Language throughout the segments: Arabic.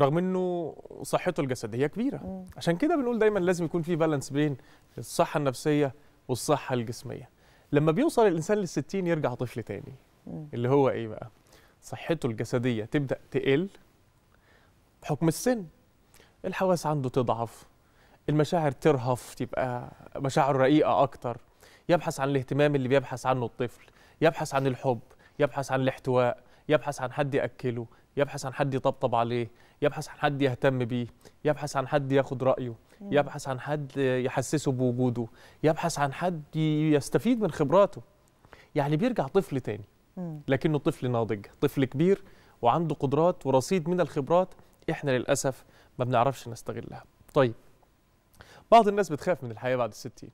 رغم إنه صحته الجسدية كبيرة. مم. عشان كده بنقول دايما لازم يكون في بالانس بين الصحة النفسية والصحة الجسمية. لما بيوصل الإنسان للستين يرجع طفل تاني. مم. اللي هو إيه بقى؟ صحته الجسدية تبدأ تقل بحكم السن. الحواس عنده تضعف. المشاعر ترهف تبقى مشاعر رقيقة أكتر. يبحث عن الاهتمام اللي بيبحث عنه الطفل. يبحث عن الحب. يبحث عن الاحتواء. يبحث عن حد يأكله. يبحث عن حد يطبطب عليه يبحث عن حد يهتم بيه يبحث عن حد ياخد رأيه يبحث عن حد يحسسه بوجوده يبحث عن حد يستفيد من خبراته. يعني بيرجع طفل تاني. لكنه طفل ناضج طفل كبير وعنده قدرات ورصيد من الخبرات إحنا للأسف ما بنعرفش نستغلها. طيب بعض الناس بتخاف من الحياة بعد الستين.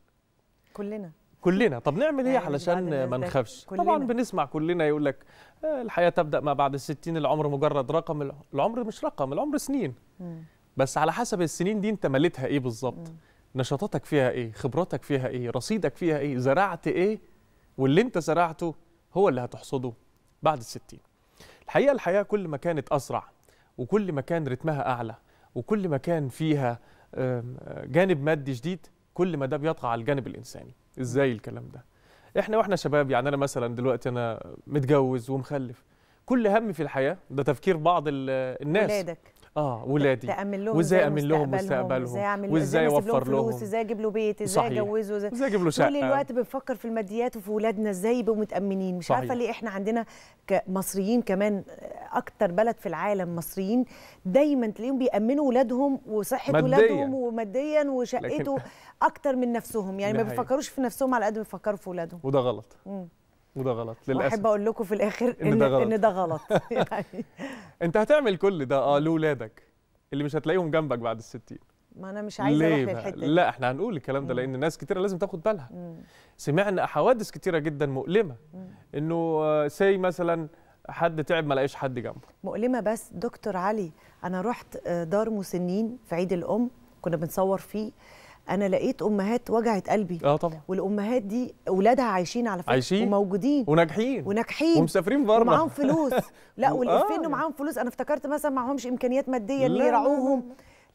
كلنا. كلنا. طب نعمل إيه علشان ما نخافش؟ كلنا. طبعا بنسمع كلنا يقول لك آه، الحياة تبدأ ما بعد الستين العمر مجرد رقم. الع- العمر مش رقم العمر سنين. مم. بس على حسب السنين دي انت مليتها إيه بالظبط. نشاطاتك فيها إيه؟ خبراتك فيها إيه؟ رصيدك فيها إيه؟ زرعت إيه؟ واللي انت زرعته هو اللي هتحصده بعد الستين. الحقيقة الحياة كل ما كانت أسرع وكل ما كان رتمها أعلى وكل ما كان فيها آه، جانب مادي جديد كل ما ده بيطغى على الجانب الإنساني. إزاي الكلام ده؟ إحنا وإحنا شباب يعني أنا مثلا دلوقتي أنا متجوز ومخلف كل همي في الحياة ده تفكير بعض ال- الناس. ولادك. آه ولادي تأمن لهم وإزاي إزاي أأمن لهم مستقبلهم، مستقبلهم، إزاي اعمل وإزاي أسيب أوفر فلوس لهم. إزاي أجيب له بيت إزاي. اجوزه إزاي أجيب له شقة طول الوقت بنفكر في الماديات وفي ولادنا إزاي يبقوا متامنين مش صحيح. عارفه ليه إحنا عندنا كمصريين كمان أكتر بلد في العالم مصريين دايما تلاقيهم بيأمنوا ولادهم وصحة. ولادهم وماديا وشقته أكتر من نفسهم يعني ما. بيفكروش في نفسهم على قد ما بيفكروا في ولادهم وده غلط مم. وده غلط للأسف واحب أقول لكم في الآخر إن إن ده غلط. إن ده غلط يعني أنت هتعمل كل ده آه لأولادك اللي مش هتلاقيهم جنبك بعد الستين ما أنا مش عايزة أروح؟ للحتة دي. لا إحنا هنقول الكلام ده. لأن ناس كتيرة لازم تاخد بالها مم. سمعنا حوادث كتيرة جدا مؤلمة مم. إنه سي مثلا حد تعب ما لقاش حد جنبه مؤلمة بس دكتور علي أنا رحت آه، دار مسنين في عيد الأم كنا بنصور فيه أنا لقيت أمهات وجعت قلبي. آه طبعا. والأمهات دي اولادها عايشين على فكرة عايشين. وموجودين. وناجحين. وناجحين. ومسافرين بره. ومعاهم فلوس. لا والافيه آه. إنه معاهم فلوس. أنا افتكرت مثلا معهمش إمكانيات مادية لا، يرعوهم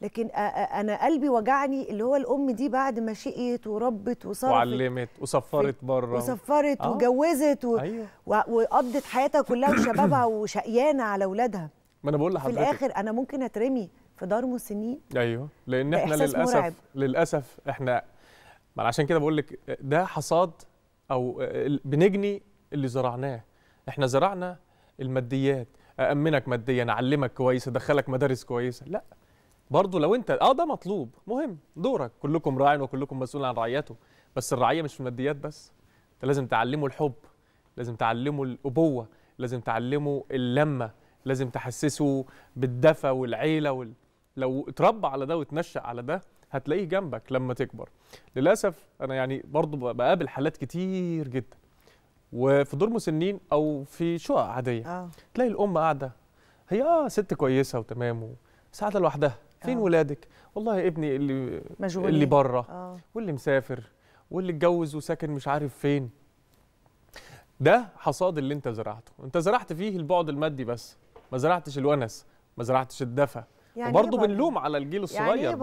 لكن أنا قلبي وجعني اللي هو الأم دي بعد ما شقيت وربت وصرفت وعلمت وسفرت بره. وسفرت آه. وجوزت و... و- وقضت حياتها كلها وشبابها وشقيانة على أولادها. ما أنا بقول في لحضرتك الآخر أنا ممكن أترمي. في دار مسنين أيوه لأن إحنا للأسف مرعب. للأسف إحنا ما عشان كده بقول لك ده حصاد أو بنجني اللي زرعناه. إحنا زرعنا الماديات. أأمنك ماديا أعلمك كويس أدخلك مدارس كويسة. لا برضه لو أنت آه ده مطلوب. مهم. دورك. كلكم راع وكلكم مسؤول عن رعيته. بس الرعية مش في الماديات بس. أنت لازم تعلمه الحب لازم تعلمه الأبوة لازم تعلمه اللمة لازم تحسسه بالدفى والعيلة وال... لو اتربى على ده واتنشأ على ده هتلاقيه جنبك لما تكبر. للأسف أنا يعني برضه بقابل حالات كتير جدا. وفي دور مسنين أو في شقق عادية آه. تلاقي الأم قاعدة. هي آه ست كويسة وتمام بس قاعدة لوحدها. فين آه. ولادك؟ والله ابني اللي مشغولين. اللي بره آه. واللي مسافر. واللي اتجوز وساكن مش عارف فين. ده حصاد اللي انت زرعته. انت زرعت فيه البعد المادي بس. ما زرعتش الونس. ما زرعتش الدفى يعني وبرضه إيه برضه؟ بنلوم على الجيل يعني إيه الصغير